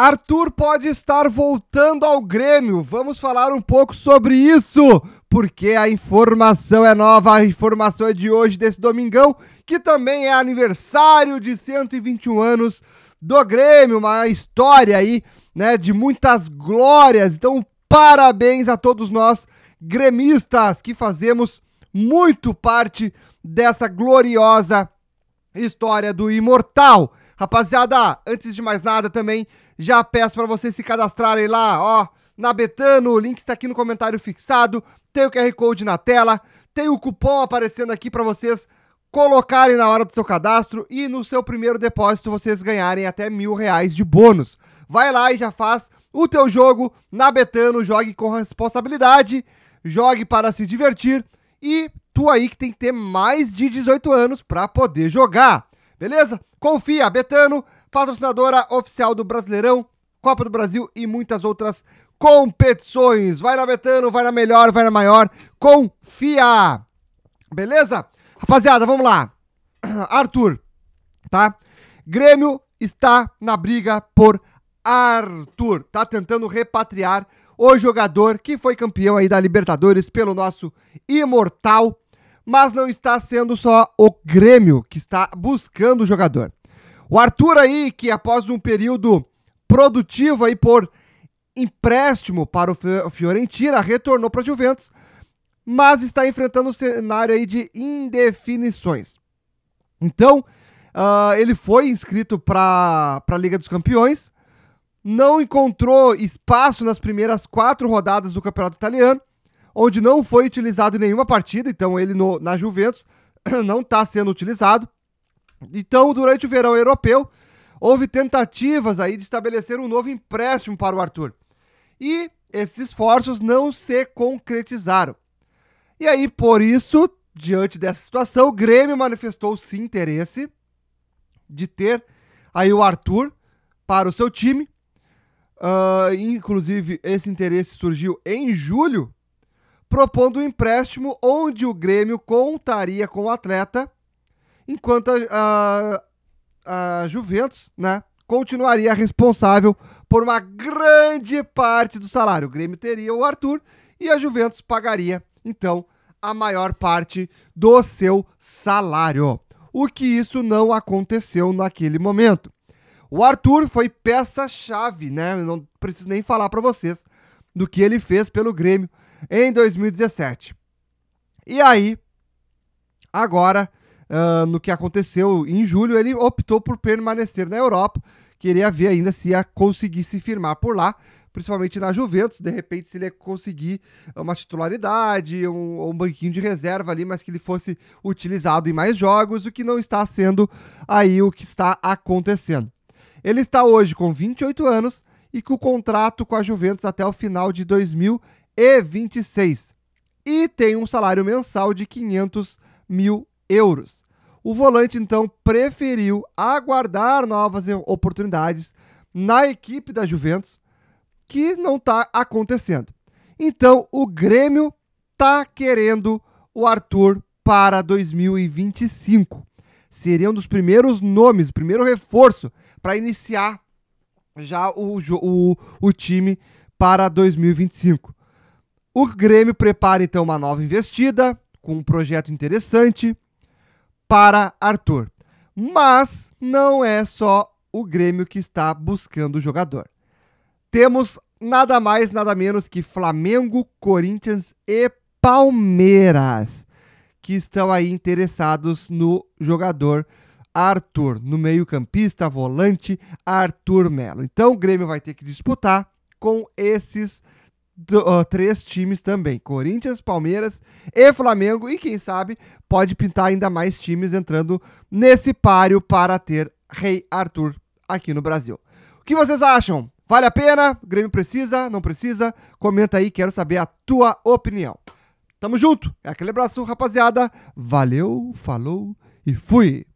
Arthur pode estar voltando ao Grêmio. Vamos falar um pouco sobre isso, porque a informação é nova, a informação é de hoje, desse domingão, que também é aniversário de 121 anos do Grêmio, uma história aí, né, de muitas glórias. Então, parabéns a todos nós gremistas que fazemos muito parte dessa gloriosa história do imortal. Rapaziada, antes de mais nada também já peço para vocês se cadastrarem lá, ó, na Betano, o link está aqui no comentário fixado, tem o QR Code na tela, tem o cupom aparecendo aqui para vocês colocarem na hora do seu cadastro e no seu primeiro depósito vocês ganharem até mil reais de bônus. Vai lá e já faz o teu jogo na Betano, jogue com responsabilidade, jogue para se divertir e tu aí que tem que ter mais de 18 anos para poder jogar, beleza? Confia, Betano, patrocinadora oficial do Brasileirão, Copa do Brasil e muitas outras competições. Vai na Betano, vai na melhor, vai na maior, confia! Beleza? Rapaziada, vamos lá. Arthur, tá? Grêmio está na briga por Arthur. Tá tentando repatriar o jogador que foi campeão aí da Libertadores pelo nosso imortal, mas não está sendo só o Grêmio que está buscando o jogador. O Arthur aí, que após um período produtivo aí por empréstimo para o Fiorentina, retornou para a Juventus, mas está enfrentando um cenário aí de indefinições. Então, uh, ele foi inscrito para a Liga dos Campeões, não encontrou espaço nas primeiras quatro rodadas do Campeonato Italiano, onde não foi utilizado em nenhuma partida, então ele no, na Juventus não está sendo utilizado. Então, durante o verão europeu, houve tentativas aí de estabelecer um novo empréstimo para o Arthur. E esses esforços não se concretizaram. E aí, por isso, diante dessa situação, o Grêmio manifestou sim interesse de ter aí o Arthur para o seu time. Uh, inclusive, esse interesse surgiu em julho, propondo um empréstimo onde o Grêmio contaria com o atleta enquanto a, a, a Juventus, né, continuaria responsável por uma grande parte do salário. O Grêmio teria o Arthur e a Juventus pagaria, então, a maior parte do seu salário. O que isso não aconteceu naquele momento. O Arthur foi peça-chave, né? não preciso nem falar para vocês do que ele fez pelo Grêmio em 2017. E aí, agora uh, no que aconteceu em julho, ele optou por permanecer na Europa. Queria ver ainda se ia conseguir se firmar por lá, principalmente na Juventus. De repente, se ele ia conseguir uma titularidade, um, um banquinho de reserva ali, mas que ele fosse utilizado em mais jogos, o que não está sendo aí o que está acontecendo. Ele está hoje com 28 anos e com o contrato com a Juventus até o final de 2026. E tem um salário mensal de 500 mil euros. O volante então preferiu aguardar novas oportunidades na equipe da Juventus, que não está acontecendo. Então o Grêmio está querendo o Arthur para 2025. Seria um dos primeiros nomes, primeiro reforço para iniciar já o, o, o time para 2025. O Grêmio prepara então uma nova investida com um projeto interessante para Arthur. Mas não é só o Grêmio que está buscando o jogador. Temos nada mais, nada menos que Flamengo, Corinthians e Palmeiras que estão aí interessados no jogador Arthur, no meio-campista, volante Arthur Melo. Então o Grêmio vai ter que disputar com esses uh, três times também: Corinthians, Palmeiras e Flamengo. E quem sabe pode pintar ainda mais times entrando nesse páreo para ter Rei Arthur aqui no Brasil. O que vocês acham? Vale a pena? O Grêmio precisa? Não precisa? Comenta aí, quero saber a tua opinião. Tamo junto. É aquele abraço, rapaziada. Valeu, falou e fui.